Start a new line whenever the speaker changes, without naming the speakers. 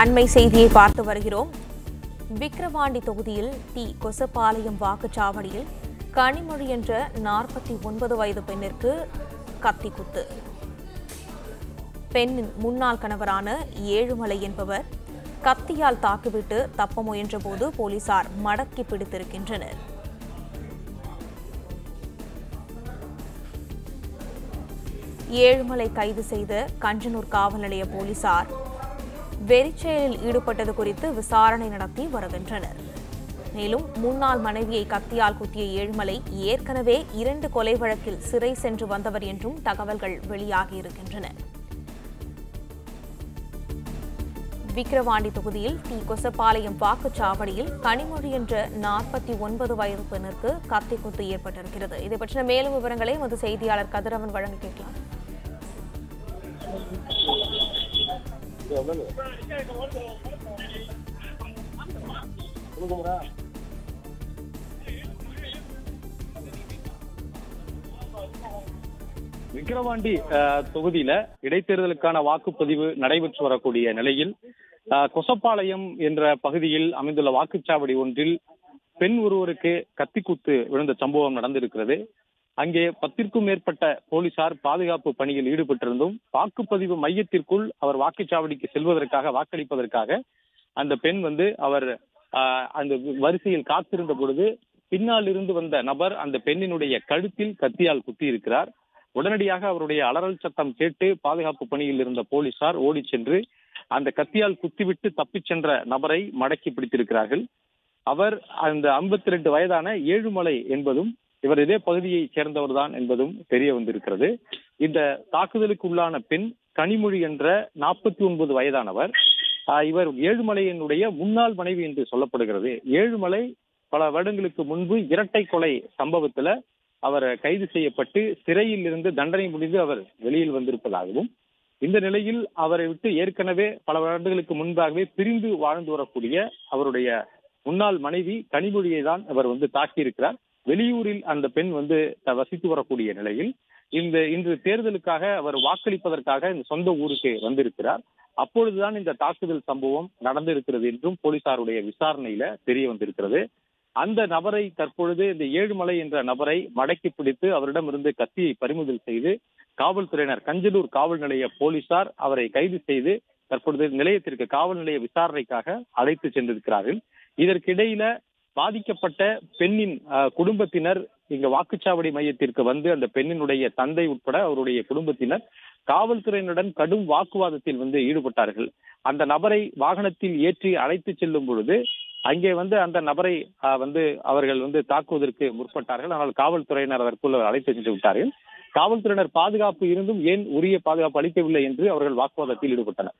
அண்மை செய்தியை பார்த்து வருகிறோம். விக்கிரவாண்டி தொகுதியில் டி. கொசப்பாளையம் வாக்குச்சாவடியில் கனிமொழி என்ற நாற்பத்தி ஒன்பது வயது பெண்ணிற்கு கத்தி குத்து பெண்ணின் முன்னாள் கணவரான ஏழுமலை என்பவர் கத்தியால் தாக்கிவிட்டு தப்ப முயன்றபோது போலீசார் மடக்கி பிடித்திருக்கின்றனர். ஏழுமலை கைது செய்த கஞ்சனூர் காவல் நிலைய போலீசார் வெறிச்செயலில் ஈடுபட்டது குறித்து விசாரணை நடத்தி வருகின்றனர். மேலும் முன்னாள் மனைவியை கத்தியால் குத்திய ஏழுமலை ஏற்கனவே இரண்டு கொலை வழக்கில் சிறை சென்று வந்தவர் என்றும் தகவல்கள் வெளியாகியிருக்கின்றன விக்கிரவாண்டி தொகுதியில் டி. கொசப்பாளையம் வாக்குச்சாவடியில் கனிமொழி என்ற நாற்பத்தி ஒன்பது வயது பெண்ணிற்கு கத்தி குத்து ஏற்பட்டிருக்கிறது. இதை பற்றின மேலும் விவரங்களை எமது செய்தியாளர் கதிரவன் வழங்க கேட்கலாம்.
விக்கிரவாண்டி தொகுதியில இடைத்தேர்தலுக்கான வாக்குப்பதிவு நடைபெற்று வரக்கூடிய நிலையில் கொசப்பாளையம் என்ற பகுதியில் அமைந்துள்ள வாக்குச்சாவடி ஒன்றில் பெண் ஒருவருக்கு கத்திக்குத்து விழுந்த சம்பவம் நடந்திருக்கிறது. அங்கே பத்திற்கும் மேற்பட்ட போலீசார் பாதுகாப்பு பணியில் ஈடுபட்டிருந்தும் வாக்குப்பதிவு மையத்திற்குள் அவர் வாக்குச்சாவடிக்கு செல்வதற்காக வாக்களிப்பதற்காக அந்த பெண் வந்து அவர் அந்த வரிசையில் காத்திருந்த பொழுது பின்னால் இருந்து வந்த நபர் அந்த பெண்ணினுடைய கழுத்தில் கத்தியால் குத்தி இருக்கிறார் உடனடியாக அவருடைய அலறல் சத்தம் கேட்டு பாதுகாப்பு பணியில் இருந்த போலீசார் ஓடிச் சென்று அந்த கத்தியால் குத்திவிட்டு தப்பிச் சென்ற நபரை மடக்கி பிடித்திருக்கிறார்கள். அவர் அந்த 52 ரெண்டு வயதான ஏழுமலை என்பதும் இவர் இதே பகுதியை சேர்ந்தவர் தான் என்பதும் தெரிய வந்திருக்கிறது. இந்த தாக்குதலுக்கு உள்ளான பெண் கனிமொழி என்ற நாற்பத்தி ஒன்பது வயதானவர் இவர் ஏழுமலையினுடைய முன்னாள் மனைவி என்று சொல்லப்படுகிறது. ஏழுமலை பல வருடங்களுக்கு முன்பு இரட்டை கொலை சம்பவத்துல அவர் கைது செய்யப்பட்டு சிறையில் இருந்து தண்டனை முடிந்து அவர் வெளியில் வந்திருப்பதாகவும் இந்த நிலையில் அவரை விட்டு ஏற்கனவே பல வருடங்களுக்கு முன்பாகவே பிரிந்து வாழ்ந்து வரக்கூடிய அவருடைய முன்னாள் மனைவி கனிமொழியை தான் அவர் வந்து தாக்கியிருக்கிறார். வெளியூரில் அந்த பெண் வந்து வசித்து வரக்கூடிய நிலையில் இந்த இன்று தேர்தலுக்காக அவர் வாக்களிப்பதற்காக இந்த சொந்த ஊருக்கு வந்திருக்கிறார். அப்பொழுதுதான் இந்த தாக்குதல் சம்பவம் நடந்திருக்கிறது என்றும் போலீசாருடைய விசாரணையில தெரிய வந்திருக்கிறது. அந்த நபரை தற்பொழுது இந்த ஏழுமலை என்ற நபரை மடக்கி பிடித்து அவரிடம் இருந்து கத்தியை பறிமுதல் செய்து காவல்துறையினர் கஞ்சலூர் காவல் நிலைய போலீசார் அவரை கைது செய்து தற்பொழுது நிலையத்திற்கு காவல் நிலைய விசாரணைக்காக அழைத்து சென்றிருக்கிறார்கள். இதற்கிடையில பாதிக்கப்பட்ட பெண்ணின் குடும்பத்தினர் இங்க வாக்குச்சாவடி மையத்திற்கு வந்து அந்த பெண்ணினுடைய தந்தை உட்பட அவருடைய குடும்பத்தினர் காவல்துறையினருடன் கடும் வாக்குவாதத்தில் வந்து ஈடுபட்டார்கள். அந்த நபரை வாகனத்தில் ஏற்றி அழைத்து செல்லும் பொழுது அங்கே வந்து அந்த நபரை அஹ், வந்து அவர்கள் வந்து தாக்குவதற்கு முற்பட்டார்கள். ஆனால் காவல்துறையினர் அதற்குள் அழைத்து சென்று விட்டார்கள். காவல்துறையினர் பாதுகாப்பு இருந்தும் ஏன் உரிய பாதுகாப்பு அளிக்கவில்லை என்று அவர்கள் வாக்குவாதத்தில் ஈடுபட்டனர்.